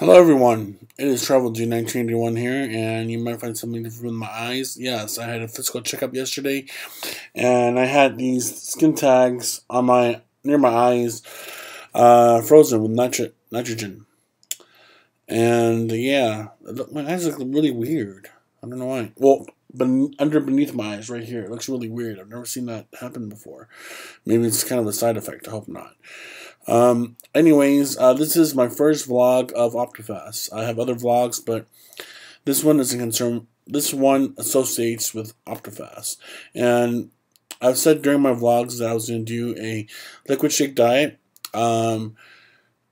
Hello everyone, it is Traveldude1981 here, and you might find something different with my eyes. Yes, I had a physical checkup yesterday, and I had these skin tags on my near my eyes, uh, frozen with nitri nitrogen. And yeah, my eyes look really weird. I don't know why. Well, ben under beneath my eyes, right here, it looks really weird. I've never seen that happen before. Maybe it's kind of a side effect. I hope not. Um, anyways, uh, this is my first vlog of OptiFast. I have other vlogs, but this one is a concern. This one associates with OptiFast. And I've said during my vlogs that I was going to do a liquid shake diet. Um,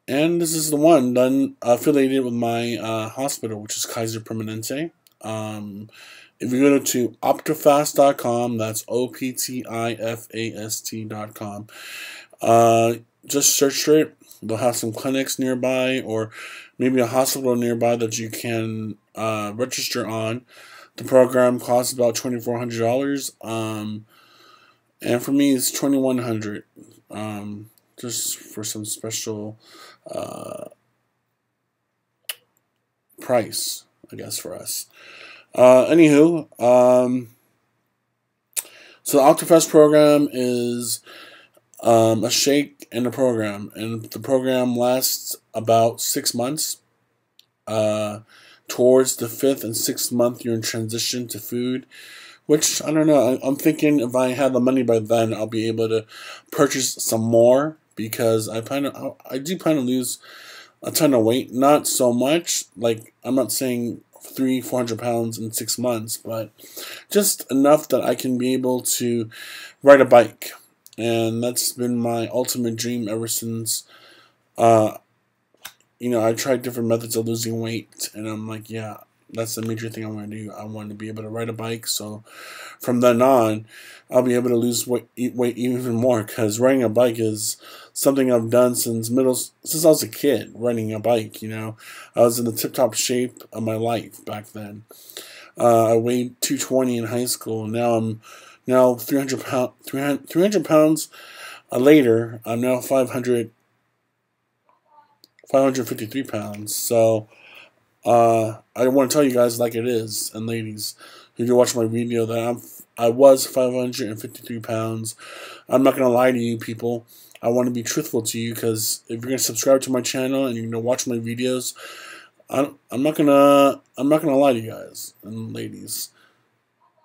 and this is the one done affiliated with my uh, hospital, which is Kaiser Permanente. Um, if you go to optifast.com, that's O P T I F A S T.com, uh, just search for it. They'll have some clinics nearby or maybe a hospital nearby that you can uh, register on. The program costs about $2,400. Um, and for me, it's 2100 um, just for some special uh, price, I guess, for us. Uh, anywho, um, so the OptiFast program is um, a shake and a program, and the program lasts about six months. Uh, towards the fifth and sixth month, you're in transition to food, which I don't know. I'm thinking if I have the money by then, I'll be able to purchase some more because I plan to, I do plan to lose a ton of weight. Not so much, like I'm not saying three, four hundred pounds in six months, but just enough that I can be able to ride a bike. And that's been my ultimate dream ever since uh you know i tried different methods of losing weight. And i'm like yeah that's the major thing i want to do. I want to be able to ride a bike so from then on i'll be able to lose weight, weight even more because riding a bike is something i've done since middle since i was a kid riding a bike you know? I was in the tip top shape of my life back then. Uh, i weighed 220 in high school and now i'm now 300 pound 300, 300 pounds uh, later i'm now 500 553 pounds so uh, i want to tell you guys like it is and ladies if you watch my video that i'm i was 553 pounds i'm not gonna lie to you people i want to be truthful to you because if you're gonna subscribe to my channel and you're gonna watch my videos I'm, I'm not gonna I'm not gonna lie to you guys and ladies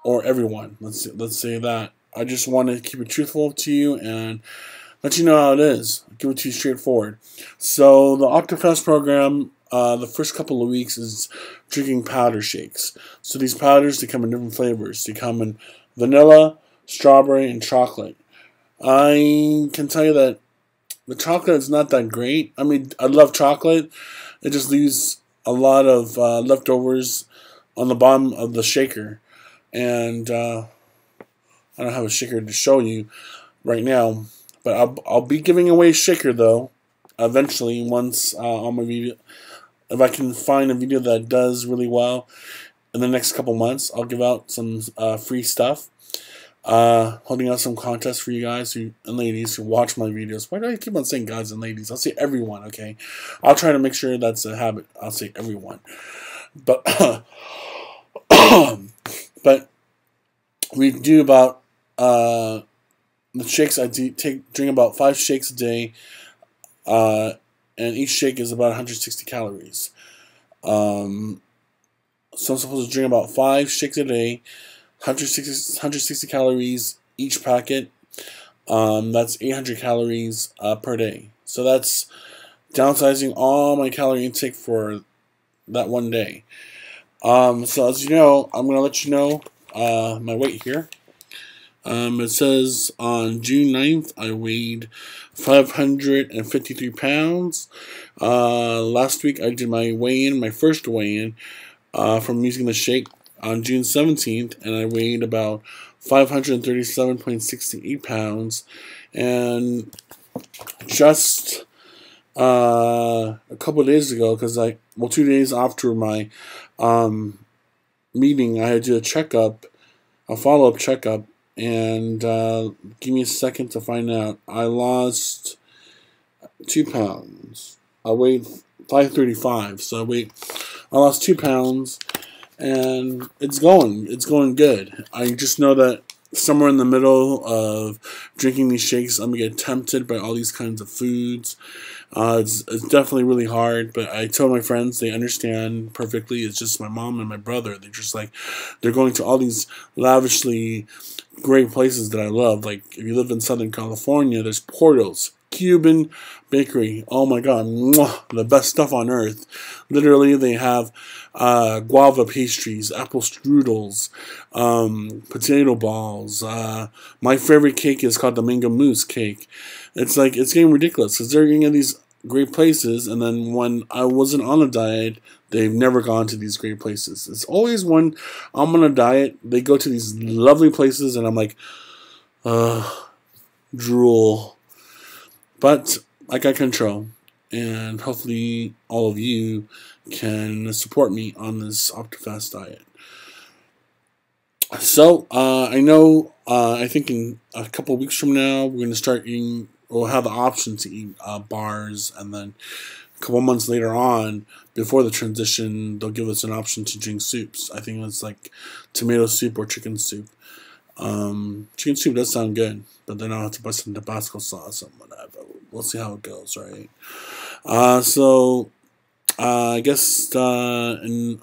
or everyone. Let's let's say that. I just want to keep it truthful to you and let you know how it is. Give it to you straightforward. So the OptiFast program, uh, the first couple of weeks is drinking powder shakes. So these powders they come in different flavors. They come in vanilla, strawberry, and chocolate. I can tell you that the chocolate is not that great. I mean, I love chocolate. It just leaves a lot of uh, leftovers on the bottom of the shaker and uh, I don't have a shaker to show you right now, but I'll, I'll be giving away a shaker though eventually once uh, on my video. If I can find a video that does really well in the next couple months, I'll give out some uh, free stuff. Uh, holding out some contests for you guys who, and ladies who watch my videos. Why do I keep on saying guys and ladies? I'll say everyone, okay? I'll try to make sure that's a habit. I'll say everyone. But But we do about uh, the shakes. I do take drink about five shakes a day, uh, and each shake is about 160 calories. Um, so I'm supposed to drink about five shakes a day, 160, 160 calories each packet. Um, that's 800 calories uh, per day. So that's downsizing all my calorie intake for that one day. Um, so as you know, I'm going to let you know uh, my weight here. Um, it says on June 9th, I weighed 553 pounds. Uh, last week, I did my weigh-in, my first weigh-in, uh, from using the shake on June 17th, and I weighed about 537.68 pounds. And just uh, a couple days ago, because I, well, two days after my um, meeting, I had to do a checkup, a follow up checkup, and uh, give me a second to find out. I lost two pounds. I weighed 535. So I weigh, I lost two pounds, and it's going. It's going good. I just know that somewhere in the middle of drinking these shakes, I'm gonna get tempted by all these kinds of foods. Uh, it's, it's definitely really hard, but I tell my friends they understand perfectly. It's just my mom and my brother. They're just like, they're going to all these lavishly great places that I love. Like if you live in Southern California, there's Porto's Cuban Bakery. Oh my God, mwah, the best stuff on earth. Literally, they have uh, guava pastries, apple strudels, um, potato balls. Uh, my favorite cake is called the mango mousse cake. It's like it's getting ridiculous because they're getting these great places, and then when I wasn't on a diet, they've never gone to these great places. It's always when I'm on a diet, they go to these lovely places, and I'm like, uh, drool. But I got control, and hopefully all of you can support me on this OptiFast diet. So uh, I know uh, I think in a couple weeks from now we're going to start eating. We'll have the option to eat uh, bars, and then a couple months later on, before the transition, they'll give us an option to drink soups. I think it's like tomato soup or chicken soup. Um, chicken soup does sound good, but then I'll have to put some Tabasco sauce and whatever. We'll see how it goes, right? Uh, so uh, I guess uh, in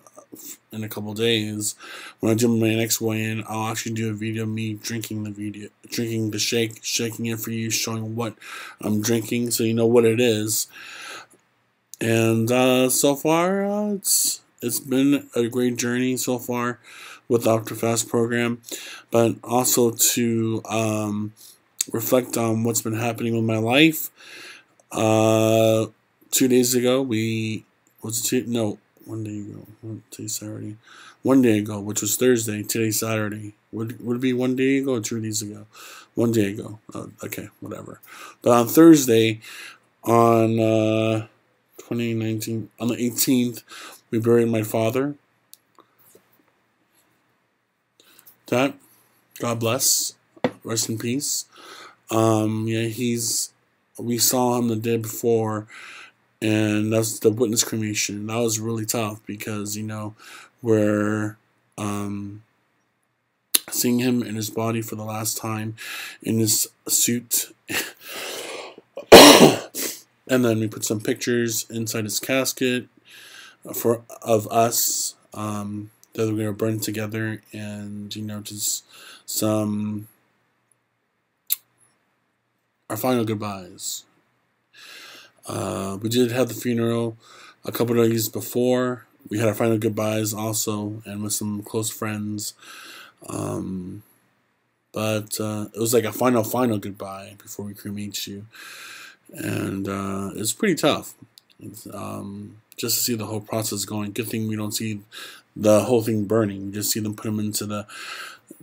in a couple days when I do my next weigh-in, I'll actually do a video of me drinking the video, drinking the shake, shaking it for you, showing what I'm drinking, so you know what it is. And uh, so far, uh, it's it's been a great journey so far with the OptiFast program, but also to um, reflect on what's been happening with my life. Uh, two days ago, we was it two, no one day ago, one day Saturday, one day ago, which was Thursday. Today Saturday. Would would it be one day ago or two days ago? One day ago. Oh, okay, whatever. But on Thursday, on uh, 2019, on the 18th, we buried my father. That, God bless, rest in peace. Um, yeah, he's. We saw him the day before and that's the witness cremation. That was really tough because you know we're um, seeing him in his body for the last time in his suit, and then we put some pictures inside his casket for of us um, that we're gonna burn together, and you know just some our final goodbyes uh, we did have the funeral a couple days before. We had our final goodbyes also, and with some close friends. Um, but uh, it was like a final, final goodbye before we cremate you, and uh, it's pretty tough. Um, just to see the whole process going. Good thing we don't see the whole thing burning. We just see them put them into the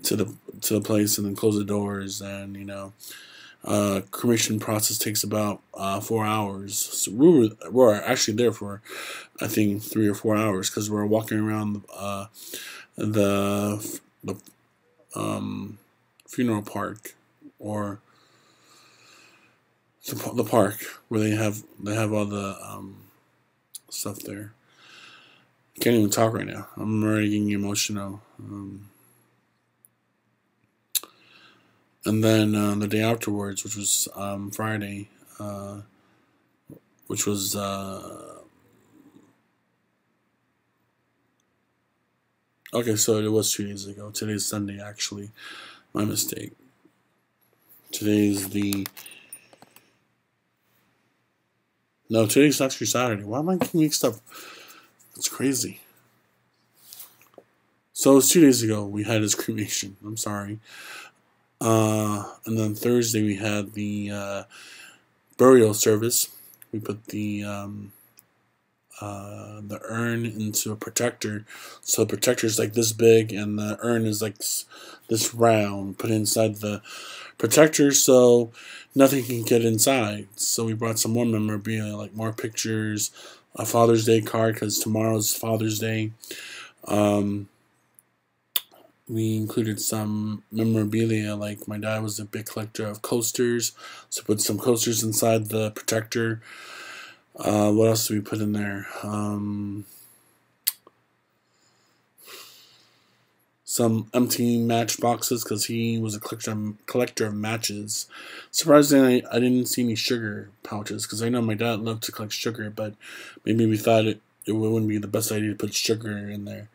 to the to the place and then close the doors, and you know uh, cremation process takes about uh, four hours. So we were, we were actually there for, I think, three or four hours because we are walking around uh, the the um, funeral park or the, the park where they have they have all the um, stuff there. Can't even talk right now. I'm already getting emotional. Um, and then uh, the day afterwards, which was um, Friday, uh, which was uh, okay, so it was two days ago. Today's Sunday, actually. My mistake. Today's the no, today's actually Saturday. Why am I getting mixed up? It's crazy. So it was two days ago we had his cremation. I'm sorry. Uh, and then Thursday we had the uh, burial service. We put the um, uh, the urn into a protector. So the protector is like this big, and the urn is like this round. Put inside the protector so nothing can get inside. So we brought some more memorabilia, like more pictures, a Father's Day card because tomorrow's Father's Day. Um, we included some memorabilia like my dad was a big collector of coasters so put some coasters inside the protector Uh, what else did we put in there? Um, some empty match boxes because he was a collector collector of matches. Surprisingly, I, didn't see any sugar pouches because I know my dad loved to collect sugar, but maybe we thought it, it wouldn't be the best idea to put sugar in there.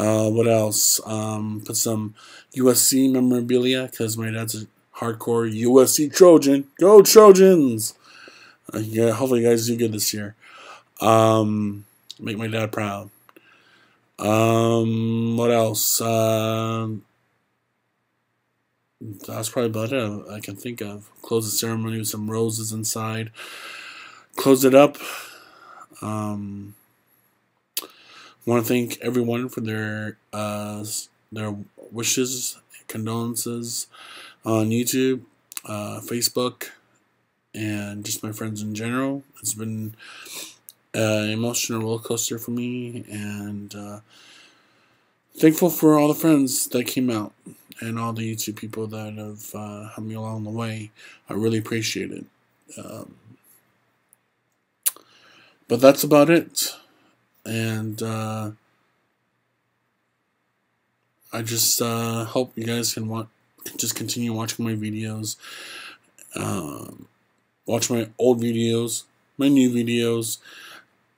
Uh, what else? Um, put some USC memorabilia because my dad's a hardcore USC Trojan. Go Trojans! Uh, yeah, hopefully you guys do good this year. Um, make my dad proud. Um, what else? Um, that's probably about it I can think of. Close the ceremony with some roses inside. Close it up. Um, want to thank everyone for their uh, their wishes, condolences on YouTube, uh, Facebook, and just my friends in general. It's been an emotional roller coaster for me, and uh, thankful for all the friends that came out and all the YouTube people that have uh, helped me along the way. I really appreciate it. Um, but that's about it. And uh, I just uh, hope you guys can want just continue watching my videos. Um, watch my old videos, my new videos,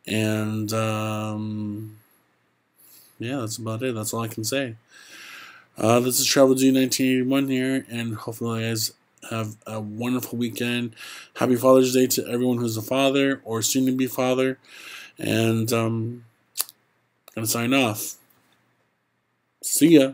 and um, yeah, that's about it. That's all I can say. Uh, this is Traveldude 1981 here, and hopefully, you guys have a wonderful weekend. Happy Father's Day to everyone who's a father or soon to be father. And um, gonna sign off. See ya.